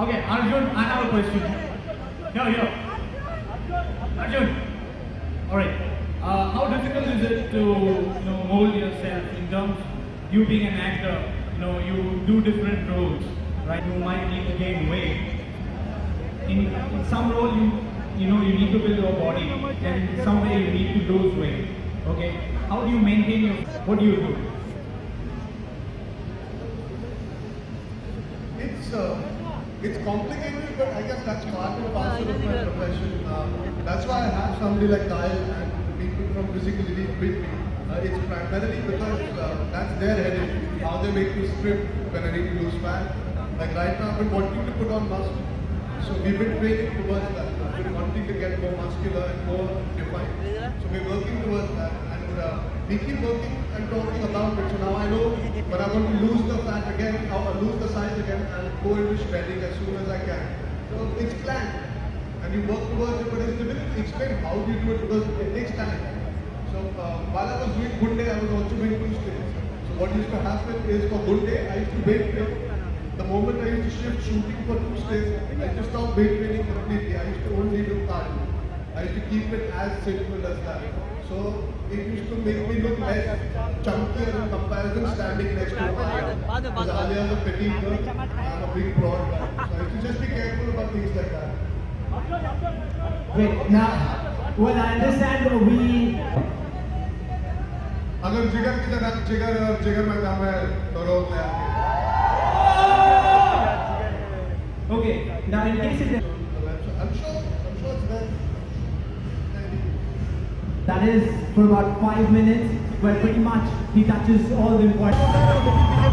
Okay, Arjun, I have a question. Here, here. Arjun. Alright. Uh, how difficult is it to you know mold yourself in terms of you being an actor, you know, you do different roles, right? You might need to gain weight. In, in some role you you know you need to build your body, and in some way you need to lose weight. Okay? How do you maintain your what do you do? It's uh, it's complicated, but I guess that's part and parcel of my profession. Uh, that's why I have somebody like Kyle and people from Physical Elite with me. Uh, it's primarily because uh, that's their headache, how they make me script when I need to lose fat. Like right now, I've been wanting to put on muscle. So we've been training towards that. We've been wanting to get more muscular and more defined. So we're working towards that. And uh, we keep working and talking about it. Now I want to lose the fat again, or lose the size again, I'll go into shredding as soon as I can. So it's planned. And you work towards it, but it's difficult to explain how you do it because it takes time. So uh, while I was doing Gunday, I was also doing two states. So what used to happen is for Gunday, I used to weight train. The moment I used to shift shooting for two states, I used to stop weight training completely. I used to only do cardio. I used to keep it as simple as that. So it used to make me look less chunkier in comparison standing next to Alia. Because Alia is a petite girl, I'm a big broad guy. So I used to just be careful about things like that. Wait, now, well, I understand we अगर जिगर की तरह जिगर और जिगर में दम है तो रोक ले आके Okay, now in case it, I'm sure, I'm sure it's there. that is for about five minutes, where pretty much he touches all the important.